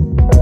Bye.